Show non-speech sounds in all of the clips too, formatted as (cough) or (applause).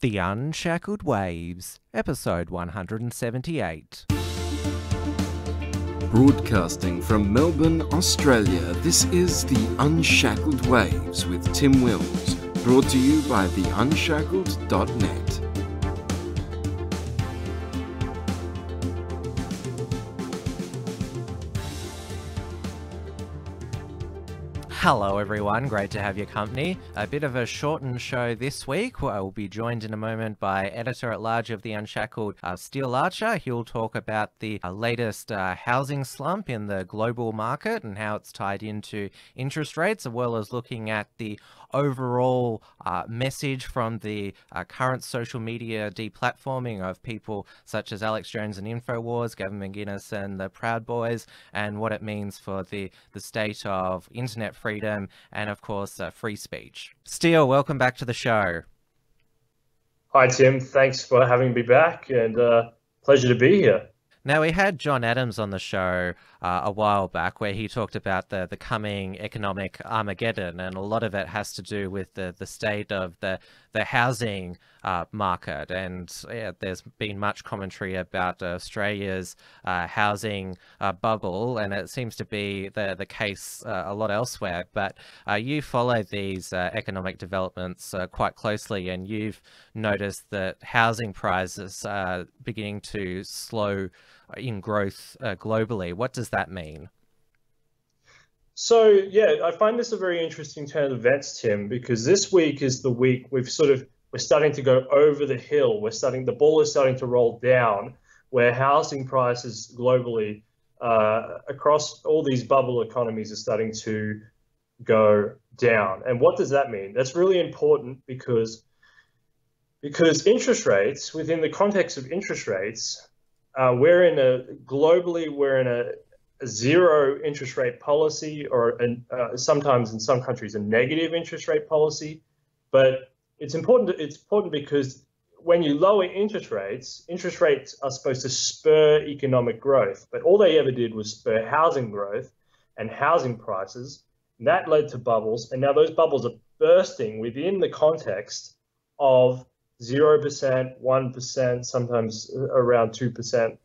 The Unshackled Waves, episode 178. Broadcasting from Melbourne, Australia, this is The Unshackled Waves with Tim Wills, brought to you by theunshackled.net. Hello, everyone. Great to have your company. A bit of a shortened show this week. I will be joined in a moment by editor at large of The Unshackled, uh, Steele Archer. He'll talk about the uh, latest uh, housing slump in the global market and how it's tied into interest rates, as well as looking at the overall uh, message from the uh, current social media deplatforming of people such as Alex Jones and InfoWars, Gavin McInnes and the Proud Boys, and what it means for the, the state of internet freedom and, of course, uh, free speech. Steele, welcome back to the show. Hi, Tim. Thanks for having me back and uh, pleasure to be here. Now, we had John Adams on the show uh, a while back where he talked about the, the coming economic Armageddon, and a lot of it has to do with the, the state of the, the housing uh, market. And yeah, there's been much commentary about Australia's uh, housing uh, bubble, and it seems to be the, the case uh, a lot elsewhere. But uh, you follow these economic developments quite closely, and you've noticed that housing prices are beginning to slow in growth uh, globally. What does that mean? So, yeah, I find this a very interesting turn of events, Tim, because this week is the week we've sort of we're starting to go over the hill. We're starting the ball is starting to roll down, where housing prices globally uh, across all these bubble economies are starting to go down. And what does that mean? That's really important because because interest rates within the context of interest rates uh, we're in a globally we're in a, a zero interest rate policy, or an, uh, sometimes in some countries a negative interest rate policy. But it's important. To, it's important because when you lower interest rates, interest rates are supposed to spur economic growth, but all they ever did was spur housing growth and housing prices. And that led to bubbles, and now those bubbles are bursting within the context of 0%, 1%, sometimes around 2%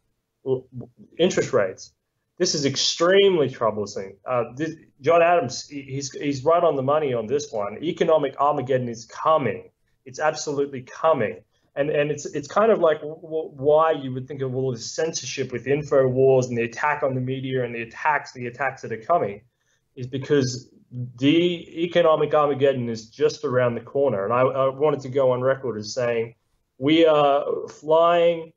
interest rates. This is extremely troublesome. Uh, this, John Adams, he's, he's right on the money on this one. Economic Armageddon is coming. It's absolutely coming. And, and it's it's kind of like why you would think of all this censorship with info wars and the attack on the media and the attacks the attacks that are coming is because the economic Armageddon is just around the corner. And I, I, wanted to go on record as saying we are flying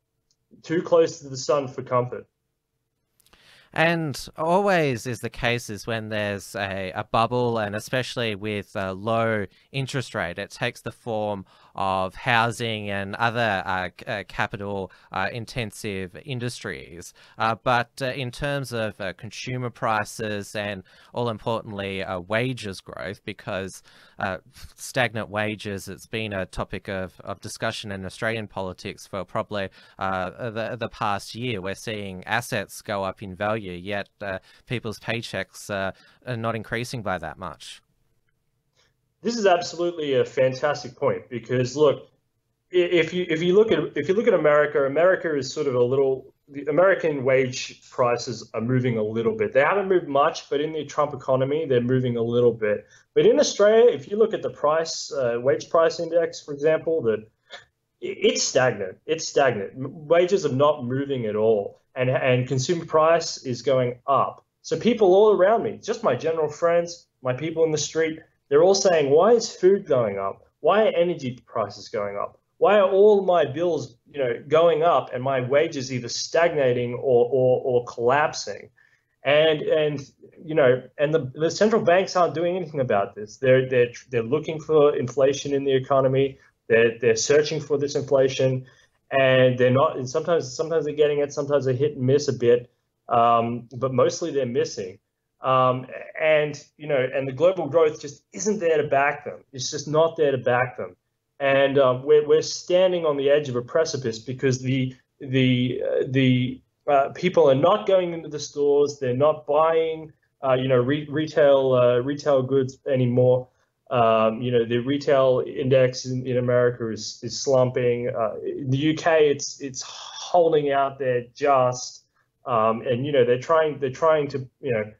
too close to the sun for comfort. And always is the case is when there's a, a bubble, and especially with a low interest rate, it takes the form of housing and other uh, uh, capital uh, intensive industries. Uh, but uh, in terms of consumer prices and all importantly, wages growth, because stagnant wages, it's been a topic of, of discussion in Australian politics for probably the, the past year. We're seeing assets go up in value, yet people's paychecks are not increasing by that much. This is absolutely a fantastic point because look, if you if you look at if you look at America, America is sort of a little the American wage prices are moving a little bit. They haven't moved much, but in the Trump economy, they're moving a little bit. But in Australia, if you look at the price uh, wage price index, for example, that it's stagnant. It's stagnant. Wages are not moving at all, and and consumer price is going up. So people all around me, just my general friends, my people in the street, they're all saying, why is food going up? Why are energy prices going up? Why are all my bills, you know, going up and my wages either stagnating or, or, or collapsing? And and you know, and the, the central banks aren't doing anything about this. They're they're they're looking for inflation in the economy. They're they're searching for this inflation, and they're not. And sometimes sometimes they're getting it. Sometimes they hit and miss a bit, um, but mostly they're missing. Um, and you know, and the global growth just isn't there to back them. It's just not there to back them. And um, we're we're standing on the edge of a precipice because the the uh, the uh, people are not going into the stores. They're not buying, uh, you know, re- retail uh, retail goods anymore. Um, you know, the retail index in, in America is is slumping. Uh, in the UK, it's it's holding out there just, um, and you know they're trying they're trying to you know,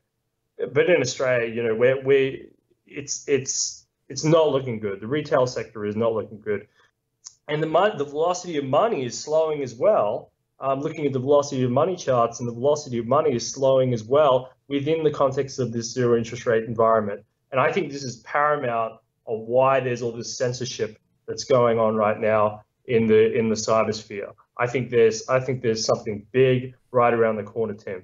but in Australia, you know, where we it's it's it's not looking good. The retail sector is not looking good, and the the velocity of money is slowing as well. Um, looking at the velocity of money charts, and the velocity of money is slowing as well within the context of this zero interest rate environment. And I think this is paramount of why there's all this censorship that's going on right now in the in the cybersphere. I think there's I think there's something big right around the corner, Tim.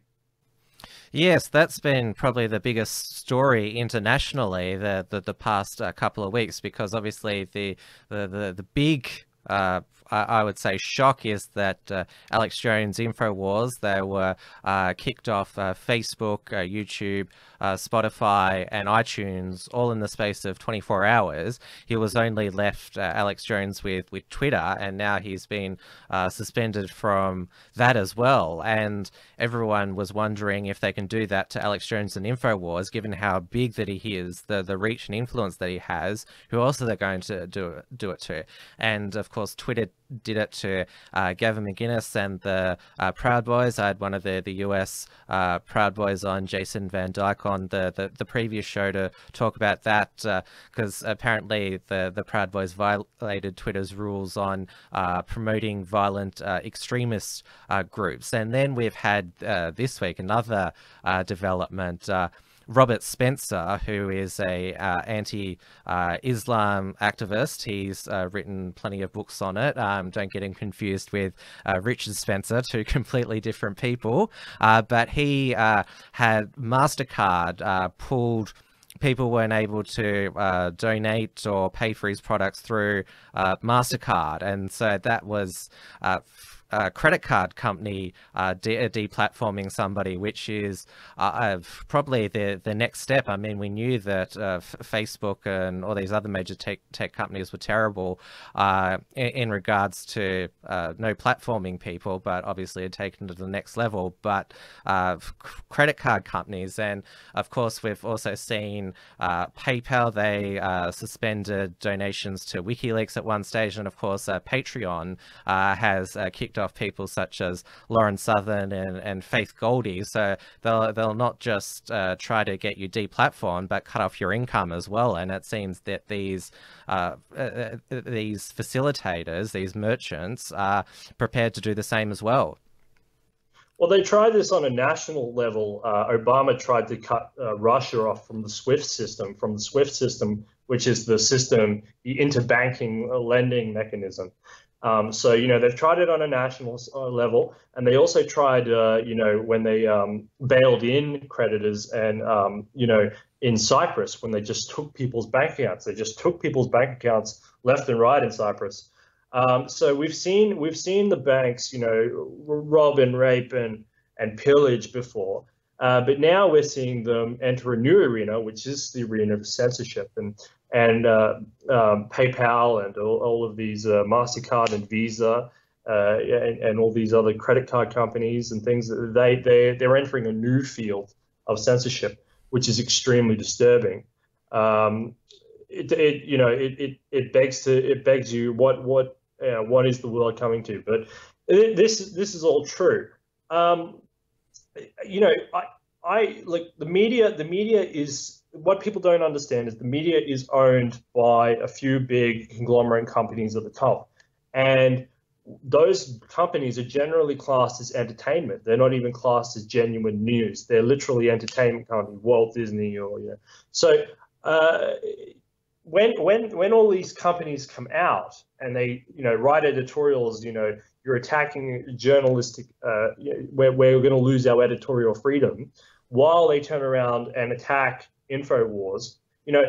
Yes, that's been probably the biggest story internationally the the, the past uh, couple of weeks because obviously the the the, the big uh, I would say shock is that uh, Alex Jones Infowars, they were uh, kicked off uh, Facebook, uh, YouTube, uh, Spotify, and iTunes all in the space of 24 hours. He was only left, Alex Jones, with, with Twitter, and now he's been suspended from that as well. And everyone was wondering if they can do that to Alex Jones and Infowars, given how big that he is, the, the reach and influence that he has, who else are they going to do, do it to? And of course, Twitter did it to uh, Gavin McInnes and the uh, Proud Boys. I had one of the, the US uh, Proud Boys on, Jason Van Dyke, on the, the, the previous show to talk about that because uh, apparently the, the Proud Boys violated Twitter's rules on uh, promoting violent uh, extremist groups. And then we've had this week another development. Robert Spencer, who is a uh, anti-Islam uh, activist. He's uh, written plenty of books on it. Um, don't get him confused with uh, Richard Spencer, two (laughs) completely different people. Uh, but he uh, had Mastercard pulled people weren't able to uh, donate or pay for his products through uh, MasterCard. And so that was uh, uh, credit card company uh, de- uh, deplatforming somebody, which is uh, probably the the next step. I mean, we knew that uh, F- Facebook and all these other major tech tech companies were terrible uh, in, in, regards to no platforming people, but obviously had taken to the next level. But f- credit card companies, and of course, we've also seen PayPal. They suspended donations to WikiLeaks at one stage, and of course, Patreon has kicked off off people such as Lauren Southern and, and Faith Goldy. So they'll they'll not just uh, try to get you deplatformed, but cut off your income as well. And it seems that these uh, uh, uh, these facilitators, these merchants, are prepared to do the same as well. Well, they tried this on a national level. Uh, Obama tried to cut uh, Russia off from the SWIFT system, from the SWIFT system, which is the system, the interbanking lending mechanism. Um, so you know they've tried it on a national uh, level, and they also tried uh, you know when they um, bailed in creditors and um, you know in Cyprus when they just took people's bank accounts. They just took people's bank accounts left and right in Cyprus. Um, so we've seen we've seen the banks you know rob and rape and and pillage before. Uh, but now we're seeing them enter a new arena, which is the arena of censorship. And and uh, um, PayPal and all, all of these uh, Mastercard and Visa uh, and, and, all these other credit card companies and things. They they they're entering a new field of censorship, which is extremely disturbing. Um, it, it you know it, it, it begs to it begs you what what what is the world coming to? But this this is all true. Um, you know I I like the media. The media is what people don't understand is the media is owned by a few big conglomerate companies at the top. And those companies are generally classed as entertainment. They're not even classed as genuine news. They're literally entertainment companies, Walt Disney or you know. So uh, when when when all these companies come out and they you know write editorials, you know, you're attacking journalistic, uh, we're going to lose our editorial freedom, while they turn around and attack InfoWars. You know,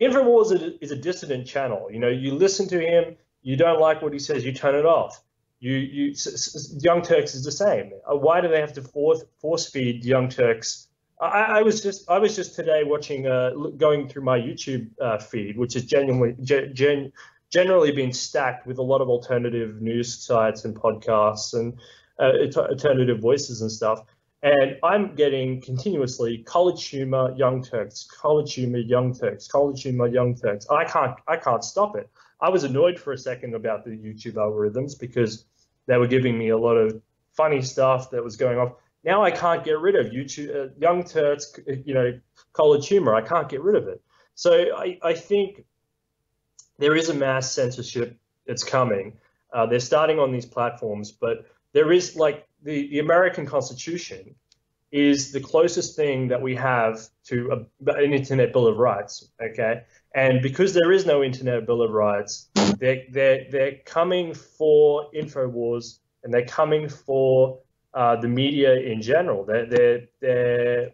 InfoWars is a dissident channel. You know, you listen to him, you don't like what he says, you turn it off. You, you, Young Turks is the same. Uh, why do they have to force force feed Young Turks? I, I was just I was just today watching, uh, going through my YouTube uh, feed, which is genuinely gen, generally been stacked with a lot of alternative news sites and podcasts and uh, alternative voices and stuff. And I'm getting continuously college humor, Young Turks, college humor, Young Turks, college humor, Young Turks. I can't I can't stop it. I was annoyed for a second about the YouTube algorithms because they were giving me a lot of funny stuff that was going off. Now I can't get rid of YouTube, uh, Young Turks, you know, college humor. I can't get rid of it. So I, I think there is a mass censorship that's coming. Uh, they're starting on these platforms, but there is like the, the American Constitution is the closest thing that we have to a, an Internet Bill of Rights. Okay, and because there is no Internet Bill of Rights, they're they're they're coming for Infowars and they're coming for uh, the media in general. They're they're they're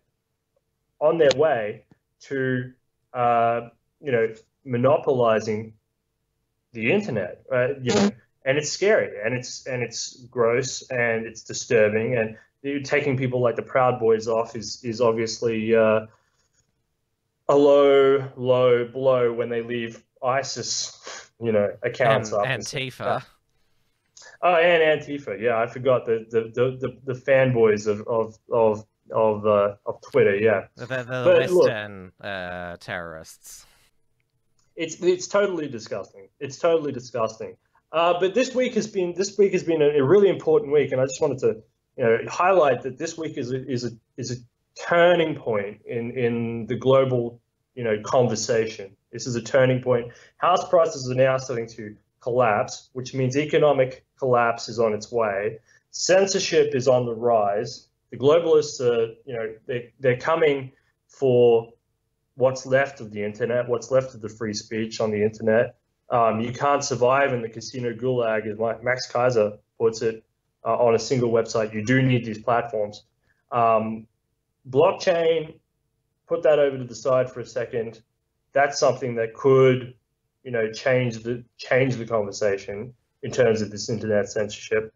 on their way to uh, you know monopolizing the internet. Uh, you know, and it's scary and it's and it's gross and it's disturbing and taking people like the Proud Boys off is is obviously uh, a low low blow when they leave ISIS, you know, accounts and, up. Antifa. Oh, and Antifa. Yeah, I forgot the the the, the, the fanboys of of of of, uh, of Twitter. Yeah, the, the Western look, uh, terrorists. It's it's totally disgusting. It's totally disgusting. Uh, but this week has been this week has been a, a, really important week, and I just wanted to you know highlight that this week is a, is a is a turning point in in the global you know conversation. This is a turning point. House prices are now starting to collapse, which means economic collapse is on its way. Censorship is on the rise. The globalists are you know they they're coming for what's left of the internet, what's left of the free speech on the internet um, you can't survive in the casino gulag, as Max Keiser puts it, uh, on a single website. You do need these platforms. Um, blockchain, put that over to the side for a second. That's something that could, you know, change the change the conversation in terms of this internet censorship.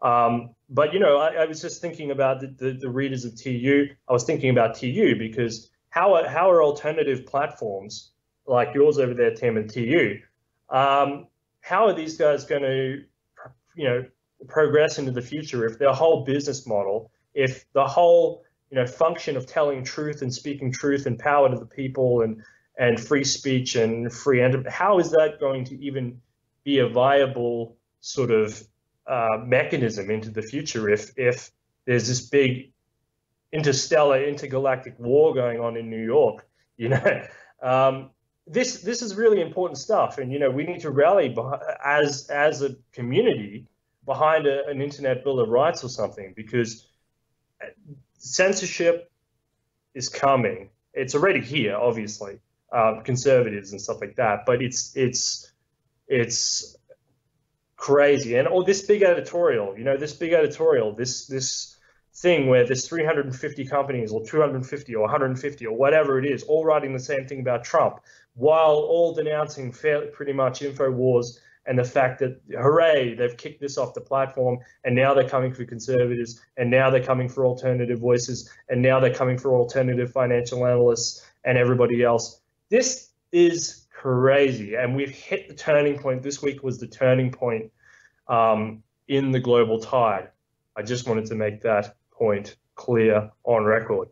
Um, but you know, I, I, was just thinking about the, the, the, readers of TU. I was thinking about TU because how are, how are alternative platforms like yours over there, Tim, and TU? Um, how are these guys going to, you know, progress into the future? If their whole business model, if the whole, you know, function of telling truth and speaking truth and power to the people and and free speech and free and how is that going to even be a viable sort of uh, mechanism into the future if if there's this big interstellar intergalactic war going on in New York, you know, (laughs) um, this this is really important stuff, and you know we need to rally as as a community behind a, an internet bill of rights or something because censorship is coming. It's already here, obviously, uh, conservatives and stuff like that. But it's it's it's crazy, and all oh, this big editorial, you know, this big editorial, this this thing where there's 350 companies or 250 or 150 or whatever it is, all writing the same thing about Trump while all denouncing fairly, pretty much InfoWars and the fact that, hooray, they've kicked this off the platform and now they're coming for conservatives and now they're coming for alternative voices and now they're coming for alternative financial analysts and everybody else. This is crazy. And we've hit the turning point. This week was the turning point um, in the global tide. I just wanted to make that point clear on record.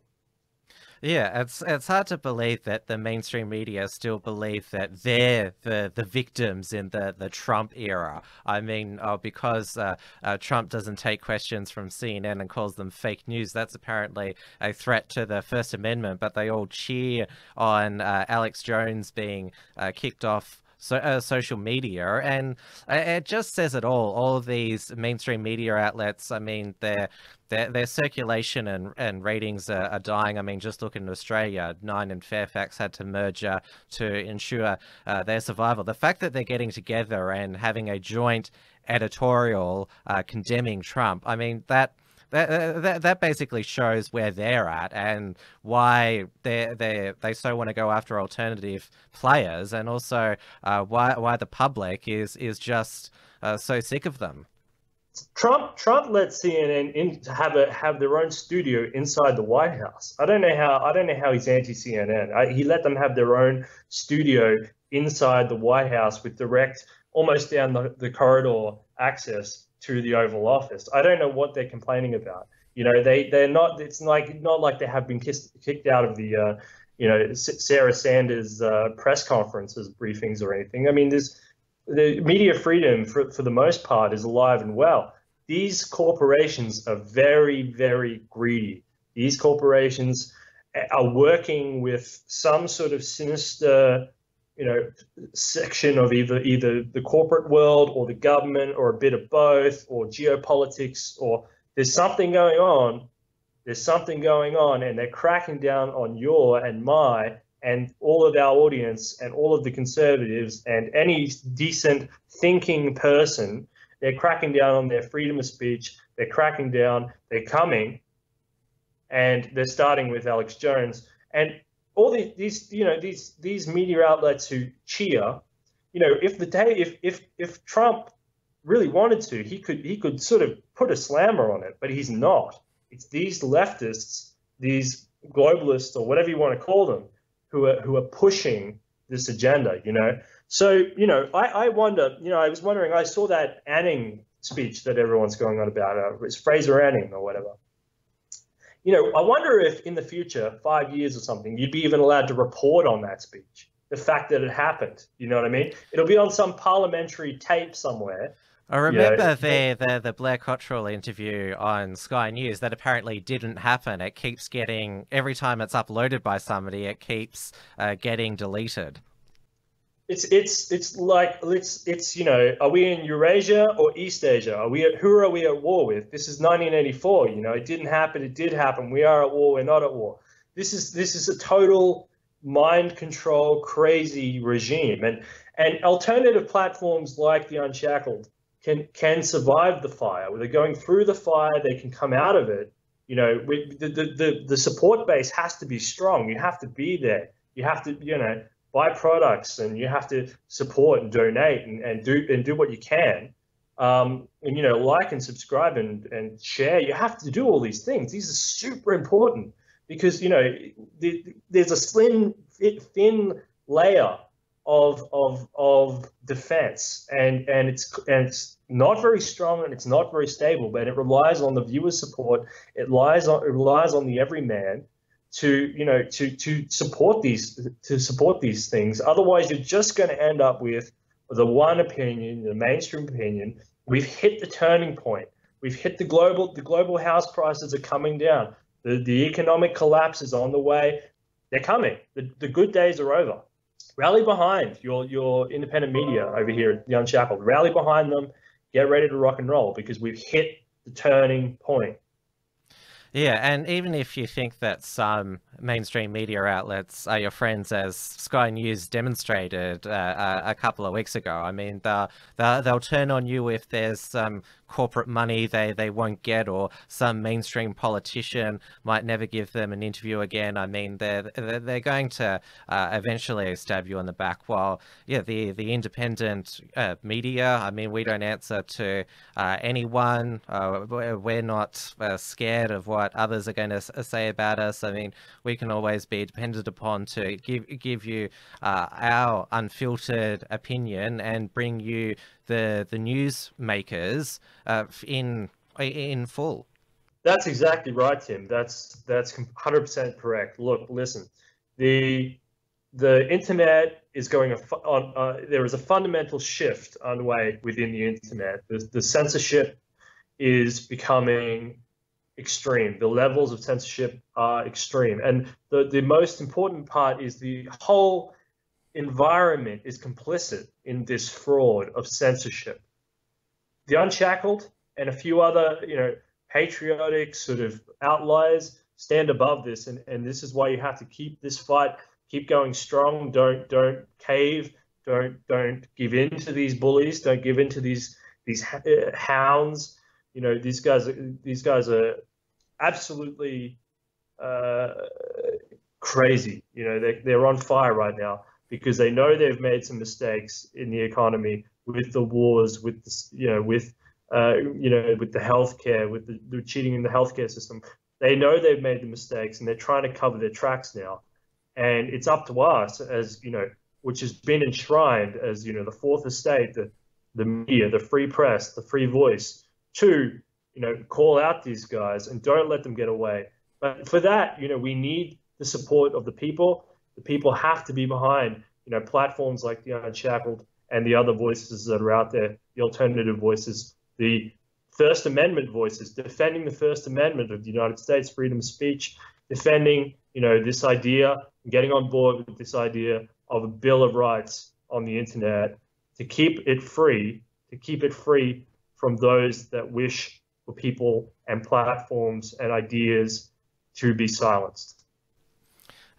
Yeah, it's it's hard to believe that the mainstream media still believe that they're the, the victims in the, the Trump era. I mean, uh, because uh, uh, Trump doesn't take questions from CNN and calls them fake news, that's apparently a threat to the First Amendment, but they all cheer on uh, Alex Jones being uh, kicked off so, uh, social media, and uh, it just says it all. All of these mainstream media outlets, I mean, their their, their circulation and, and ratings are, are dying. I mean, just look in Australia, Nine and Fairfax had to merge uh, to ensure uh, their survival. The fact that they're getting together and having a joint editorial uh, condemning Trump, I mean, that that, that, that basically shows where they're at and why they they they so want to go after alternative players, and also uh, why why the public is is just uh, so sick of them. Trump Trump let CNN in, have a have their own studio inside the White House. I don't know how I don't know how he's anti CNN. He let them have their own studio inside the White House with direct, almost down the, the corridor access to the Oval Office. I don't know what they're complaining about. You know, they they're not. It's like not like they have been kissed, kicked out of the, uh, you know, Sarah Sanders uh, press conferences, briefings, or anything. I mean, there's the media freedom for for the most part is alive and well. These corporations are very very greedy. These corporations are working with some sort of sinister you know section of either either the corporate world or the government or a bit of both or geopolitics or there's something going on. There's something going on and they're cracking down on your and my and all of our audience and all of the conservatives and any decent thinking person. They're cracking down on their freedom of speech. They're cracking down. They're coming. And they're starting with alex jones. And all the, these you know these these media outlets who cheer you know if the day if if if trump really wanted to he could he could sort of put a slammer on it but he's not. It's these leftists these globalists or whatever you want to call them who are who are pushing this agenda you know? So you know i i wonder you know i was wondering i saw that anning speech that everyone's going on about uh, it's fraser anning or whatever you know, I wonder if in the future, five years or something, you'd be even allowed to report on that speech, the fact that it happened. You know what I mean? It'll be on some parliamentary tape somewhere. I remember know, the, the the Blair Cottrell interview on Sky News that apparently didn't happen. It keeps getting every time it's uploaded by somebody, it keeps uh, getting deleted it's it's it's like it's it's you know are we in Eurasia or East Asia? Are we at, who are we at war with? This is 1984. You know, it didn't happen. It did happen. We are at war. We're not at war. This is this is a total mind control crazy regime, and and alternative platforms like the Unshackled can can survive the fire. They're going through the fire. They can come out of it. You know, we, the, the the the support base has to be strong. You have to be there. You have to you know buy products and you have to support and donate and, and do and do what you can. Um, and you know, like and subscribe and, and share. You have to do all these things. These are super important because you know there's a slim, thin layer of of of defense, and and it's and it's not very strong and it's not very stable. But it relies on the viewer support. It relies on it relies on the everyman to you know to to support these to support these things. Otherwise, you're just going to end up with the one opinion, the mainstream opinion. We've hit the turning point. We've hit the global the global house prices are coming down. The the economic collapse is on the way. They're coming. The, the good days are over. Rally behind your your independent media over here at the Unshackled. Rally behind them. Get ready to rock and roll because we've hit the turning point. Yeah, and even if you think that some mainstream media outlets are your friends, as Sky News demonstrated uh, a, a, couple of weeks ago, I mean, they'll, they'll, they'll turn on you if there's some corporate money they, they won't get or some mainstream politician might never give them an interview again. I mean, they're, they're going to uh, eventually stab you in the back while, yeah, the, the independent uh, media, I mean, we don't answer to uh, anyone. Uh, we're not uh, scared of what others are going to say about us. I mean, we can always be depended upon to give, give you uh, our unfiltered opinion and bring you the the news makers uh, in in full. That's exactly right, Tim. That's that's 100% correct. Look, listen, the the internet is going on. Uh, there is a fundamental shift underway within the internet. The, the censorship is becoming extreme. The levels of censorship are extreme, and the the most important part is the whole environment is complicit in this fraud of censorship. The Unshackled and a few other, you know, patriotic sort of outliers stand above this, and, and this is why you have to keep this fight, keep going strong. Don't don't cave. Don't don't give in to these bullies. Don't give in to these these uh, hounds. You know these guys. These guys are absolutely uh, crazy. You know they they're on fire right now because they know they've made some mistakes in the economy with the wars, with the, you know, with uh, you know, with the healthcare, with the, the cheating in the healthcare system. They know they've made the mistakes, and they're trying to cover their tracks now. And it's up to us, as you know, which has been enshrined as you know the fourth estate, the the media, the free press, the free voice, to you know, call out these guys and don't let them get away. But for that, you know, we need the support of the people. The people have to be behind, you know, platforms like the Unshackled and the other voices that are out there, the alternative voices, the First Amendment voices, defending the First Amendment of the United States, freedom of speech, defending, you know, this idea, getting on board with this idea of a Bill of Rights on the internet to keep it free, to keep it free from those that wish for people and platforms and ideas to be silenced.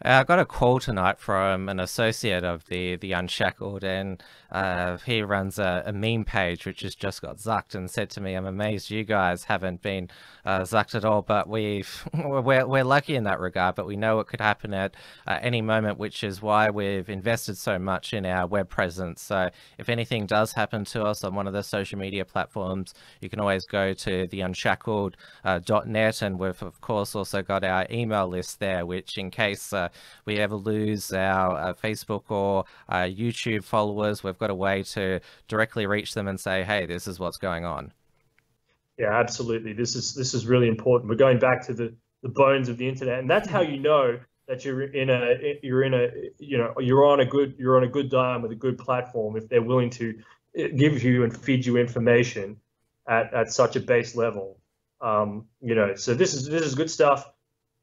Uh, I got a call tonight from an associate of the the Unshackled, and uh, he runs a, a, meme page which has just got zucked, and said to me, "I'm amazed you guys haven't been uh, zucked at all, but we've (laughs) we're we're lucky in that regard. But we know it could happen at uh, any moment, which is why we've invested so much in our web presence. So if anything does happen to us on one of the social media platforms, you can always go to the unshackled.net, uh, and we've of course also got our email list there, which in case uh, we ever lose our uh, Facebook or uh, YouTube followers, we've got a way to directly reach them and say, hey, this is what's going on. Yeah, absolutely. This is this is really important. We're going back to the, the bones of the internet, and that's how you know that you're in a you're in a you know you're on a good you're on a good dime with a good platform if they're willing to eh, give you and feed you information at, at such a base level. Um, you know, so this is this is good stuff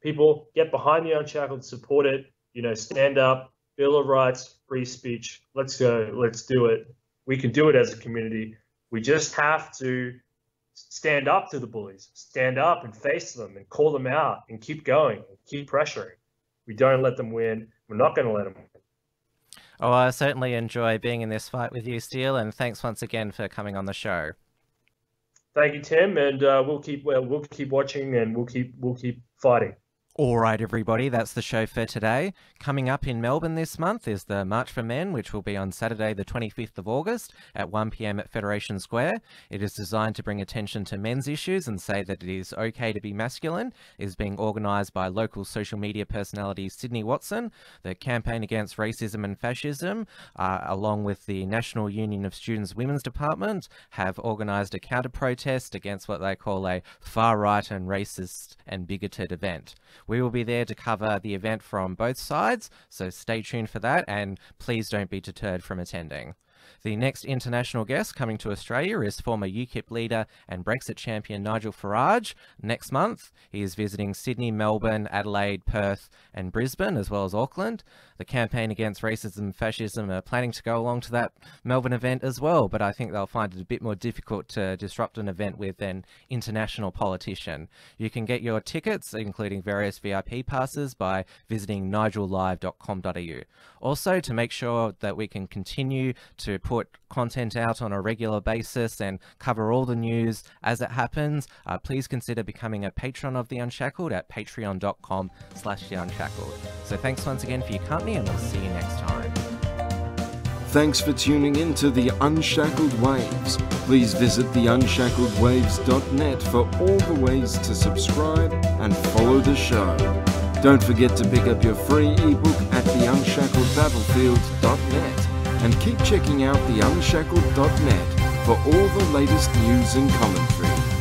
people get behind the Unshackled, support it, you know, stand up, Bill of Rights, free speech. Let's go. Let's do it. We can do it as a community. We just have to stand up to the bullies, stand up and face them and call them out and keep going and keep pressuring. We don't let them win. We're not going to let them win. Oh, I certainly enjoy being in this fight with you, Steele, and thanks once again for coming on the show. Thank you, Tim, and uh, we'll keep well, we'll keep watching and we'll keep we'll keep fighting. All right, everybody, that's the show for today. Coming up in Melbourne this month is the March for Men, which will be on Saturday, the 25th of August at 1 pm at Federation Square. It is designed to bring attention to men's issues and say that it is okay to be masculine. It is being organised by local social media personality Sydney Watson, the Campaign Against Racism and Fascism, uh, along with the National Union of Students Women's Department, have organised a counter protest against what they call a far right and racist and bigoted event. We will be there to cover the event from both sides, so stay tuned for that and please don't be deterred from attending. The next international guest coming to Australia is former UKIP leader and Brexit champion Nigel Farage. Next month, he is visiting Sydney, Melbourne, Adelaide, Perth, and Brisbane, as well as Auckland. The campaign against racism and fascism are planning to go along to that Melbourne event as well, but I think they'll find it a bit more difficult to disrupt an event with an international politician. You can get your tickets, including various VIP passes, by visiting nigellive.com.au. Also, to make sure that we can continue to put content out on a regular basis and cover all the news as it happens, uh, please consider becoming a patron of The Unshackled at patreon.com slash The Unshackled. So thanks once again for your company and we'll see you next time. Thanks for tuning in to The Unshackled Waves. Please visit theunshackledwaves.net for all the ways to subscribe and follow the show. Don't forget to pick up your free ebook at theunshackledbattlefield.net and keep checking out theunshackled.net for all the latest news and commentary.